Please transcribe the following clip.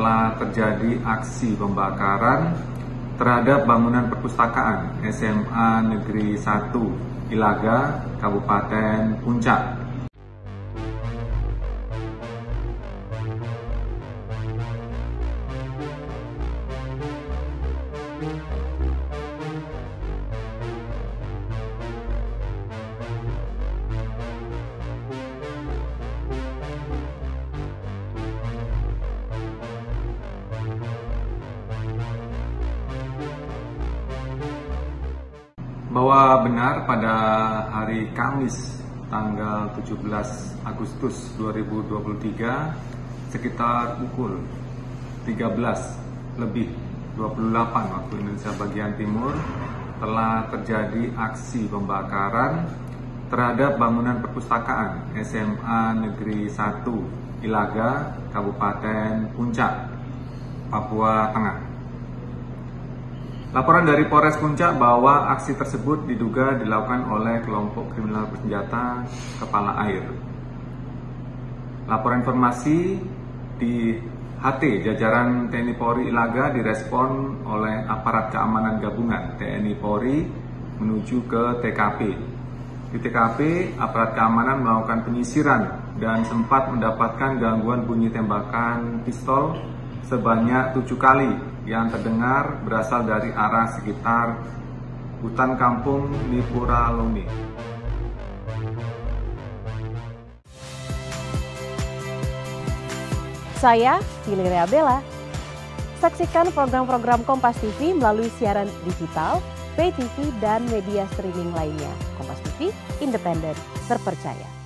telah terjadi aksi pembakaran terhadap bangunan perpustakaan SMA Negeri 1 Ilaga, Kabupaten Puncak. Bahwa benar pada hari Kamis tanggal 17 Agustus 2023 sekitar pukul 13 lebih 28 waktu Indonesia bagian timur telah terjadi aksi pembakaran terhadap bangunan perpustakaan SMA Negeri 1 Ilaga, Kabupaten Puncak, Papua Tengah. Laporan dari Polres Puncak bahwa aksi tersebut diduga dilakukan oleh kelompok kriminal bersenjata Kepala Air. Laporan informasi di HT jajaran TNI Polri Ilaga direspon oleh aparat keamanan gabungan TNI Polri menuju ke TKP. Di TKP, aparat keamanan melakukan penyisiran dan sempat mendapatkan gangguan bunyi tembakan pistol sebanyak tujuh kali yang terdengar berasal dari arah sekitar hutan kampung Nipura Lumi. Saya Viliria Bella. Saksikan program-program Kompas TV melalui siaran digital, pay TV, dan media streaming lainnya. Kompas TV, independen, terpercaya.